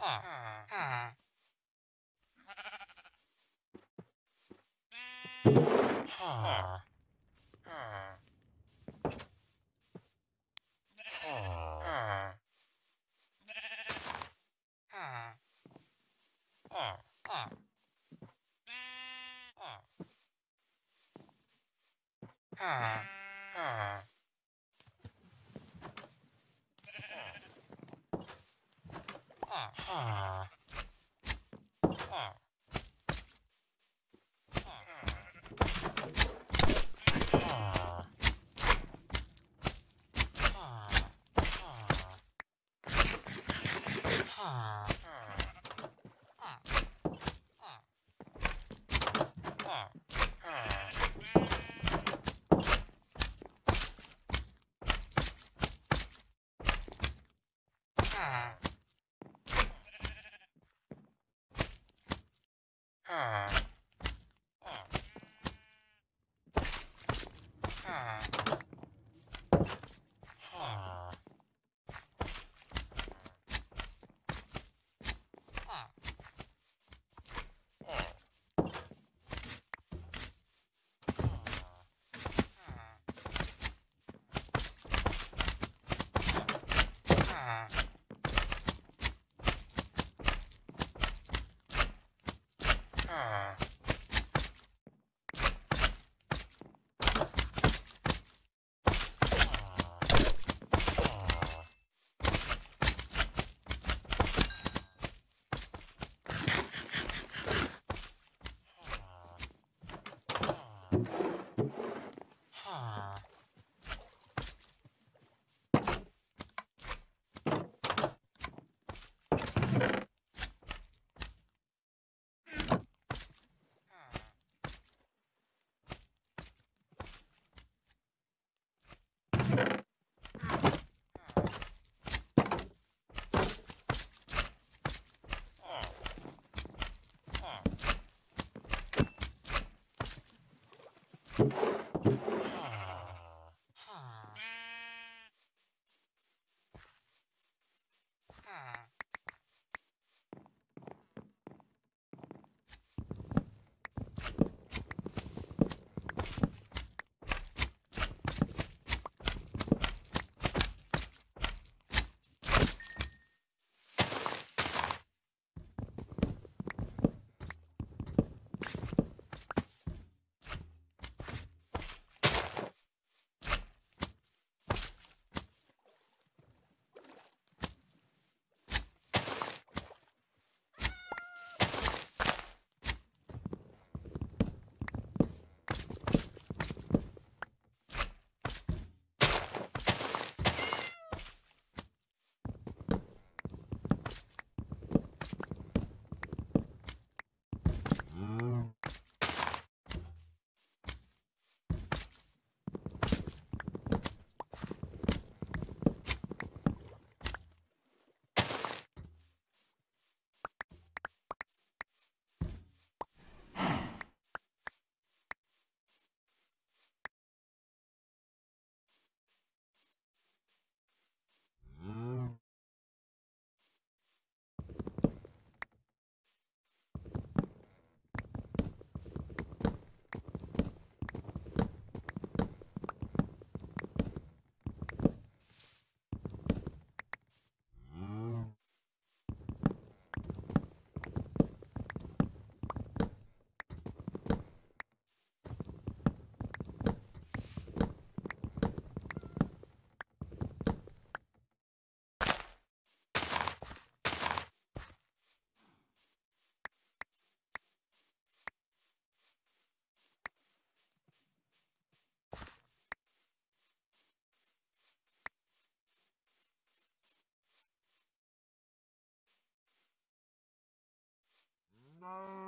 Huh. Ah. No.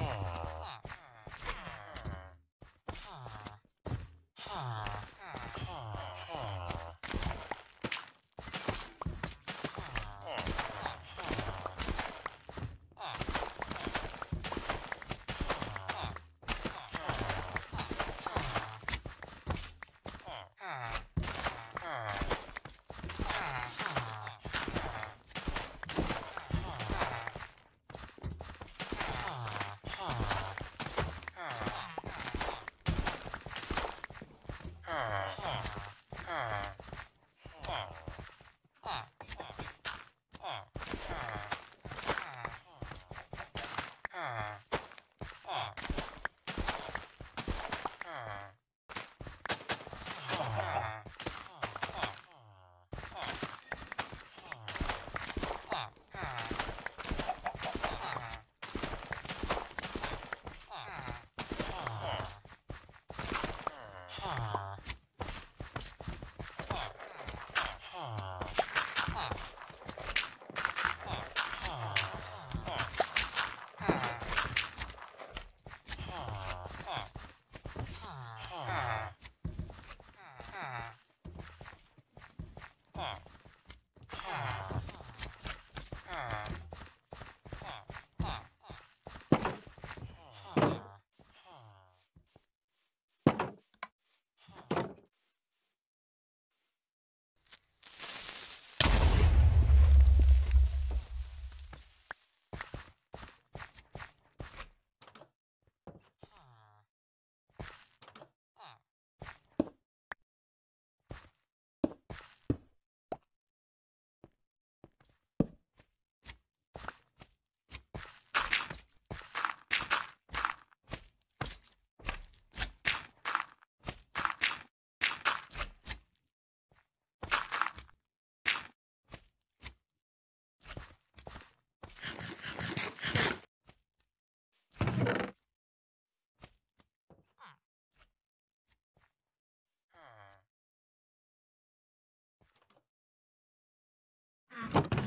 Oh. Yeah. Ah. Huh.